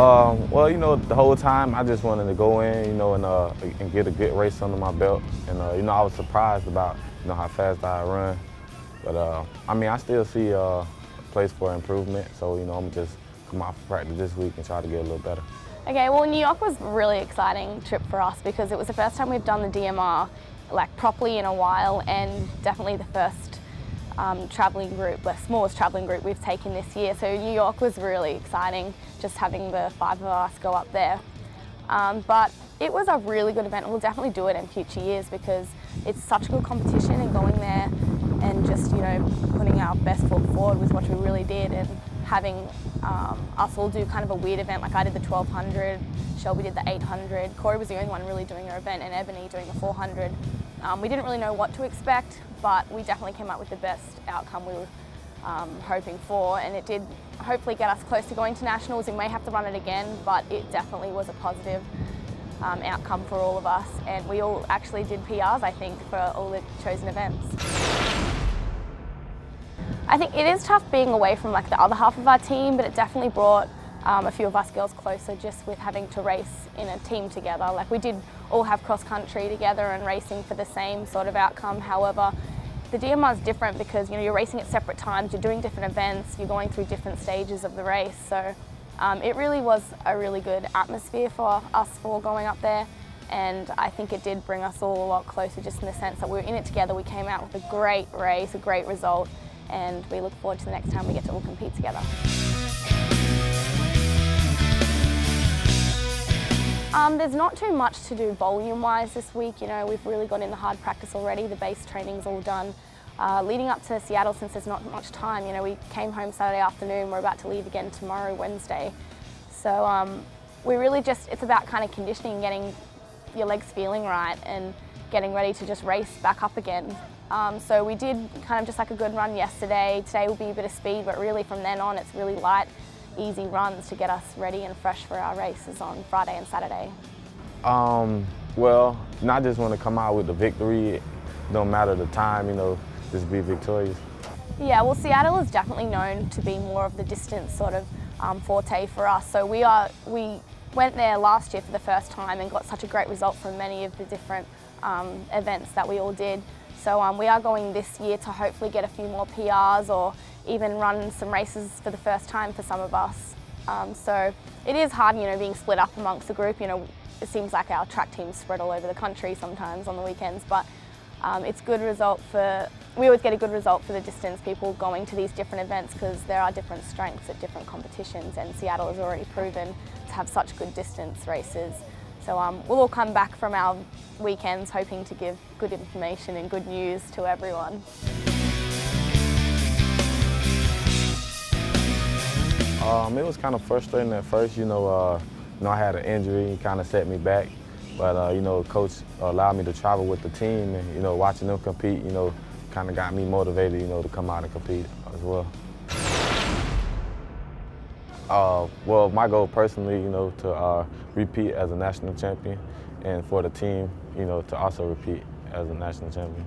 Um, well, you know, the whole time I just wanted to go in, you know, and, uh, and get a good race under my belt. And, uh, you know, I was surprised about, you know, how fast I run. But, uh, I mean, I still see uh, a place for improvement. So, you know, I'm just come for practice this week and try to get a little better. Okay, well, New York was a really exciting trip for us because it was the first time we've done the DMR like properly in a while and definitely the first um, travelling group, the smallest travelling group we've taken this year. So New York was really exciting, just having the five of us go up there. Um, but it was a really good event. We'll definitely do it in future years because it's such a good competition and going there and just, you know, putting our best foot forward was what we really did and having um, us all do kind of a weird event. Like I did the 1200, Shelby did the 800, Corey was the only one really doing her event and Ebony doing the 400. Um, we didn't really know what to expect, but we definitely came up with the best outcome we were um, hoping for, and it did hopefully get us close to going to nationals. We may have to run it again, but it definitely was a positive um, outcome for all of us, and we all actually did PRs, I think, for all the chosen events. I think it is tough being away from like the other half of our team, but it definitely brought um, a few of us girls closer just with having to race in a team together. Like we did all have cross country together and racing for the same sort of outcome. However, the DMR is different because you know you're racing at separate times, you're doing different events, you're going through different stages of the race. So um, it really was a really good atmosphere for us four going up there. And I think it did bring us all a lot closer just in the sense that we were in it together. We came out with a great race, a great result, and we look forward to the next time we get to all compete together. Um, there's not too much to do volume-wise this week. You know, we've really got in the hard practice already. The base training's all done. Uh, leading up to Seattle, since there's not much time, you know, we came home Saturday afternoon. We're about to leave again tomorrow, Wednesday. So um, we really just, it's about kind of conditioning, getting your legs feeling right and getting ready to just race back up again. Um, so we did kind of just like a good run yesterday. Today will be a bit of speed, but really from then on it's really light, easy runs to get us ready and fresh for our races on Friday and Saturday. Um, well, not just want to come out with the victory, don't matter the time, you know, just be victorious. Yeah, well Seattle is definitely known to be more of the distance sort of um, forte for us. So we are, we went there last year for the first time and got such a great result from many of the different um, events that we all did. So um, we are going this year to hopefully get a few more PRs or even run some races for the first time for some of us. Um, so it is hard, you know, being split up amongst the group. You know, it seems like our track teams spread all over the country sometimes on the weekends, but um, it's good result for, we always get a good result for the distance people going to these different events because there are different strengths at different competitions and Seattle has already proven to have such good distance races. So um, we'll all come back from our weekends hoping to give good information and good news to everyone. Um, it was kind of frustrating at first, you know, uh, you know, I had an injury, kind of set me back. But, uh, you know, coach allowed me to travel with the team and, you know, watching them compete, you know, kind of got me motivated, you know, to come out and compete as well. Uh, well, my goal personally, you know, to uh, repeat as a national champion and for the team, you know, to also repeat as a national champion.